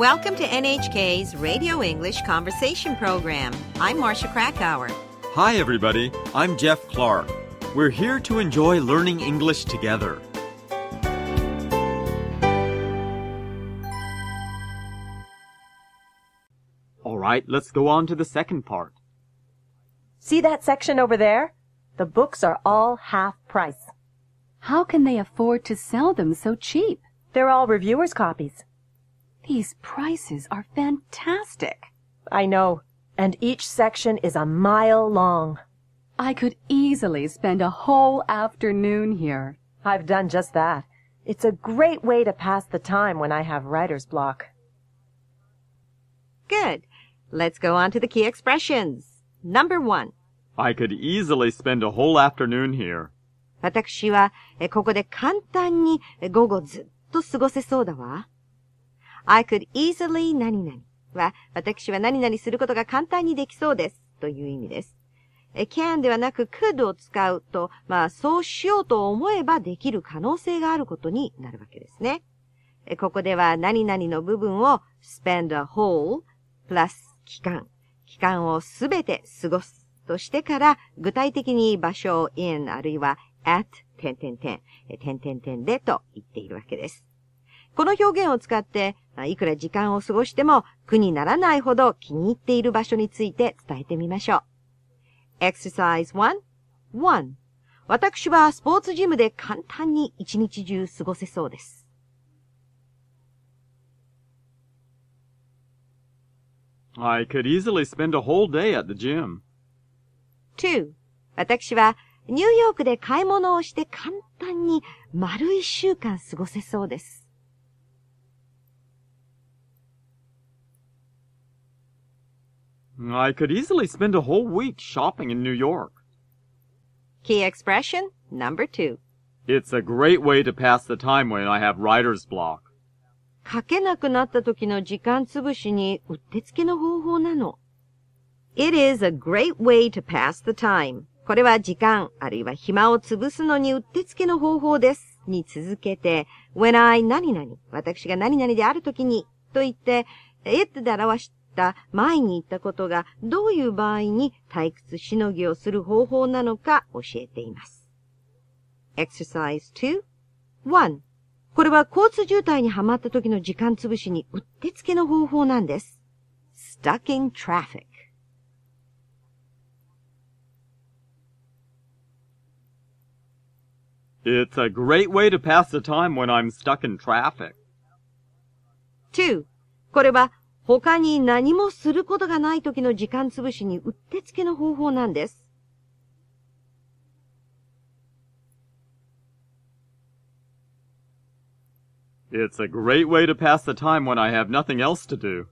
Welcome to NHK's Radio English Conversation Program. I'm Marcia Krakauer. Hi, everybody. I'm Jeff Clark. We're here to enjoy learning English together. All right, let's go on to the second part. See that section over there? The books are all half price. How can they afford to sell them so cheap? They're all reviewers' copies. These prices are fantastic. I know. And each section is a mile long. I could easily spend a whole afternoon here. I've done just that. It's a great way to pass the time when I have writer's block. Good. Let's go on to the key expressions. Number one. I could easily spend a whole afternoon here. 私はえここで簡単にえ午後ずっと過ごせそうだわ。 I could easily 何々は私は何々することが簡単にできそうですという意味です。can ではなく could を使うと、まあそうしようと思えばできる可能性があることになるわけですね。ここでは何々の部分を spend a whole プラス期間、期間をすべて過ごすとしてから具体的に場所を in あるいは at 点点点、点点点でと言っているわけです。この表現を使って、いくら時間を過ごしても苦にならないほど気に入っている場所について伝えてみましょう。Exercise 1 1私はスポーツジムで簡単に一日中過ごせそうです。I could easily spend a whole day at the gym. 2私はニューヨークで買い物をして簡単に丸一週間過ごせそうです。I could easily spend a whole week shopping in New York. Key expression number two. It's a great way to pass the time when I have writer's block. 書けなくなった時の時間つぶしにうってつけの方法なの。It is a great way to pass the time. これは時間、あるいは暇を潰すのにうってつけの方法です。に続けて、when I 何々、私が何々である時に、と言って、it で表した前に言ったことがどういう場合に退屈しのぎをする方法なのか教えています。Exercise 2 1これは交通渋滞にはまった時の時間つぶしにうってつけの方法なんです。stuck in traffic It's a great way to pass the time when I'm stuck in traffic. 2. これは他に何もすることがない時の時間つぶしにうってつけの方法なんです。It's a great way to pass the time when I have nothing else to do.